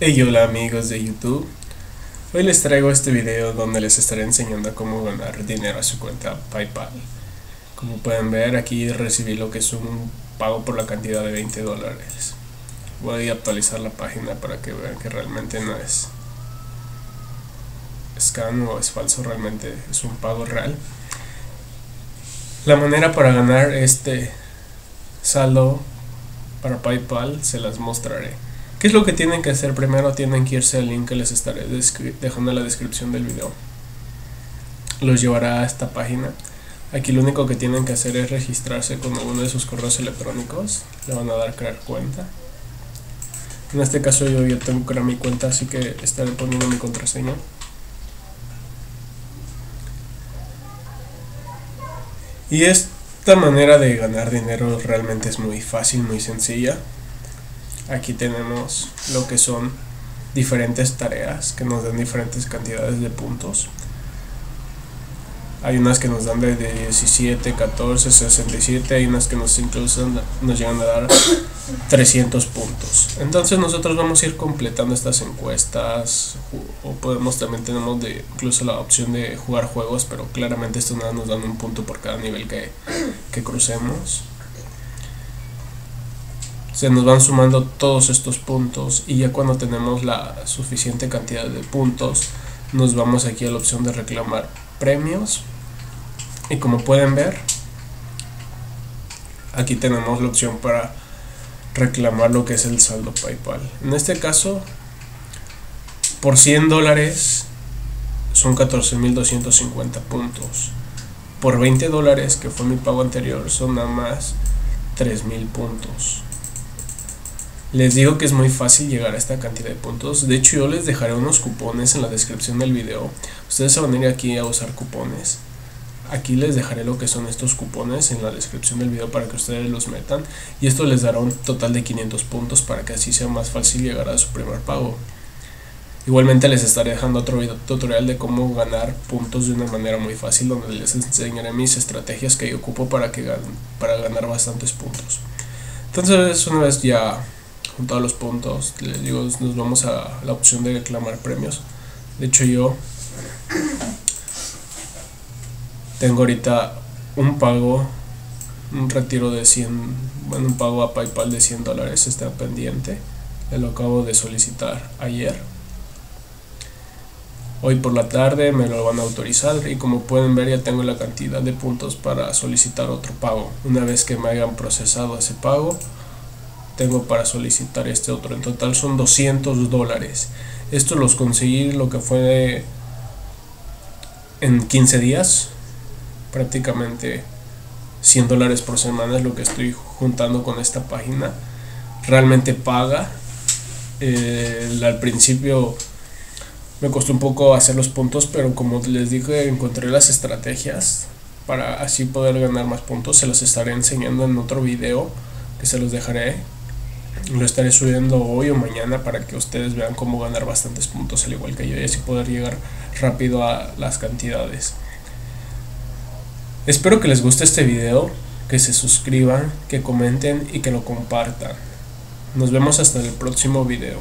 Hey hola amigos de YouTube. Hoy les traigo este video donde les estaré enseñando cómo ganar dinero a su cuenta Paypal. Como pueden ver aquí recibí lo que es un pago por la cantidad de 20 dólares. Voy a actualizar la página para que vean que realmente no es scam o es falso, realmente es un pago real. La manera para ganar este saldo para Paypal se las mostraré ¿Qué es lo que tienen que hacer? Primero tienen que irse al link que les estaré dejando en la descripción del video. Los llevará a esta página. Aquí lo único que tienen que hacer es registrarse con uno de sus correos electrónicos. Le van a dar crear cuenta. En este caso yo ya tengo crear mi cuenta, así que estaré poniendo mi contraseña. Y esta manera de ganar dinero realmente es muy fácil, muy sencilla. Aquí tenemos lo que son diferentes tareas que nos dan diferentes cantidades de puntos. Hay unas que nos dan de 17, 14, 67, hay unas que nos incluso nos llegan a dar 300 puntos. Entonces nosotros vamos a ir completando estas encuestas o podemos también tenemos de incluso la opción de jugar juegos, pero claramente esto nada nos dan un punto por cada nivel que, que crucemos se nos van sumando todos estos puntos y ya cuando tenemos la suficiente cantidad de puntos nos vamos aquí a la opción de reclamar premios. Y como pueden ver aquí tenemos la opción para reclamar lo que es el saldo paypal. En este caso por 100 dólares son 14.250 puntos. Por 20 dólares que fue mi pago anterior son nada más 3.000 puntos les digo que es muy fácil llegar a esta cantidad de puntos. De hecho, yo les dejaré unos cupones en la descripción del video. Ustedes se van a ir aquí a usar cupones. Aquí les dejaré lo que son estos cupones en la descripción del video para que ustedes los metan. Y esto les dará un total de 500 puntos para que así sea más fácil llegar a su primer pago. Igualmente les estaré dejando otro video tutorial de cómo ganar puntos de una manera muy fácil donde les enseñaré mis estrategias que yo ocupo para, que para ganar bastantes puntos. Entonces una vez ya con todos los puntos. Les digo, nos vamos a la opción de reclamar premios. De hecho, yo tengo ahorita un pago, un retiro de 100, bueno, un pago a PayPal de 100 dólares está pendiente. lo acabo de solicitar ayer. Hoy por la tarde me lo van a autorizar y como pueden ver ya tengo la cantidad de puntos para solicitar otro pago. Una vez que me hayan procesado ese pago, tengo para solicitar este otro. En total son 200 dólares. Esto los conseguí lo que fue en 15 días. Prácticamente 100 dólares por semana es lo que estoy juntando con esta página. Realmente paga. Eh, al principio me costó un poco hacer los puntos, pero como les dije, encontré las estrategias para así poder ganar más puntos. Se los estaré enseñando en otro video que se los dejaré lo estaré subiendo hoy o mañana para que ustedes vean cómo ganar bastantes puntos al igual que yo y así poder llegar rápido a las cantidades. Espero que les guste este video, que se suscriban, que comenten y que lo compartan. Nos vemos hasta el próximo video.